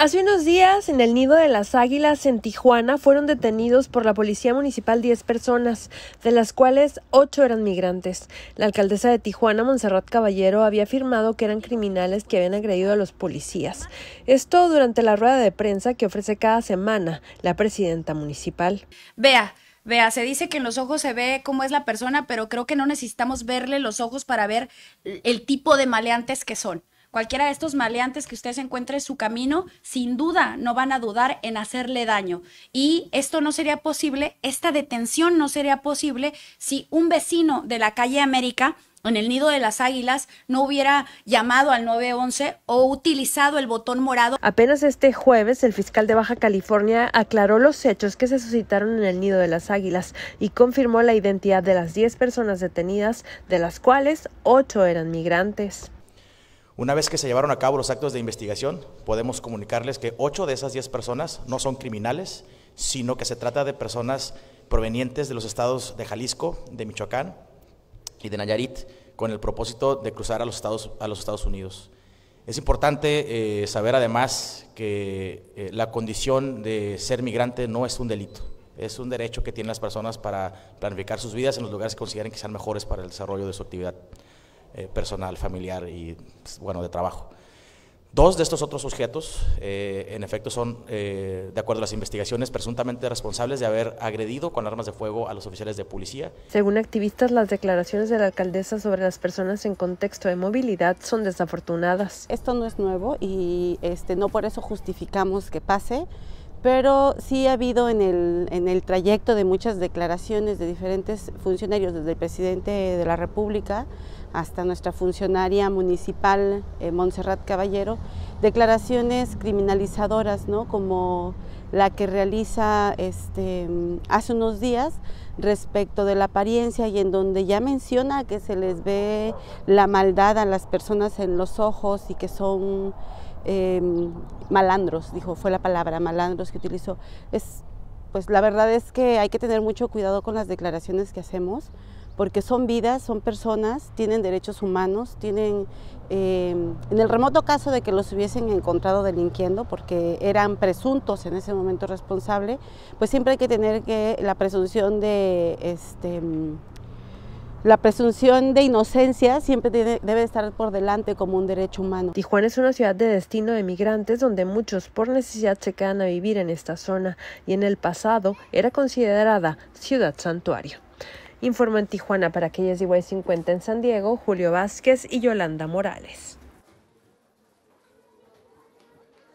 Hace unos días, en el Nido de las Águilas en Tijuana, fueron detenidos por la Policía Municipal 10 personas, de las cuales 8 eran migrantes. La alcaldesa de Tijuana, Montserrat Caballero, había afirmado que eran criminales que habían agredido a los policías. Esto durante la rueda de prensa que ofrece cada semana la presidenta municipal. Vea, Vea, se dice que en los ojos se ve cómo es la persona, pero creo que no necesitamos verle los ojos para ver el tipo de maleantes que son. Cualquiera de estos maleantes que usted se encuentre en su camino, sin duda no van a dudar en hacerle daño. Y esto no sería posible, esta detención no sería posible si un vecino de la calle América en el nido de las águilas no hubiera llamado al 911 o utilizado el botón morado. Apenas este jueves, el fiscal de Baja California aclaró los hechos que se suscitaron en el nido de las águilas y confirmó la identidad de las 10 personas detenidas, de las cuales 8 eran migrantes. Una vez que se llevaron a cabo los actos de investigación, podemos comunicarles que ocho de esas diez personas no son criminales, sino que se trata de personas provenientes de los estados de Jalisco, de Michoacán y de Nayarit, con el propósito de cruzar a los Estados, a los Estados Unidos. Es importante eh, saber además que eh, la condición de ser migrante no es un delito, es un derecho que tienen las personas para planificar sus vidas en los lugares que consideren que sean mejores para el desarrollo de su actividad. Eh, personal, familiar y, pues, bueno, de trabajo. Dos de estos otros sujetos, eh, en efecto, son, eh, de acuerdo a las investigaciones, presuntamente responsables de haber agredido con armas de fuego a los oficiales de policía. Según activistas, las declaraciones de la alcaldesa sobre las personas en contexto de movilidad son desafortunadas. Esto no es nuevo y este, no por eso justificamos que pase, pero sí ha habido en el, en el trayecto de muchas declaraciones de diferentes funcionarios, desde el presidente de la República, hasta nuestra funcionaria municipal, eh, Montserrat Caballero, declaraciones criminalizadoras, ¿no? como la que realiza este, hace unos días respecto de la apariencia y en donde ya menciona que se les ve la maldad a las personas en los ojos y que son em, malandros, dijo, fue la palabra, malandros que utilizó. Es, pues la verdad es que hay que tener mucho cuidado con las declaraciones que hacemos porque son vidas, son personas, tienen derechos humanos, tienen, eh, en el remoto caso de que los hubiesen encontrado delinquiendo, porque eran presuntos en ese momento responsables, pues siempre hay que tener que la presunción de este, la presunción de inocencia siempre debe estar por delante como un derecho humano. Tijuana es una ciudad de destino de migrantes donde muchos por necesidad se quedan a vivir en esta zona y en el pasado era considerada ciudad santuario. Informó en Tijuana para aquellas igual 50 en San Diego, Julio Vázquez y Yolanda Morales.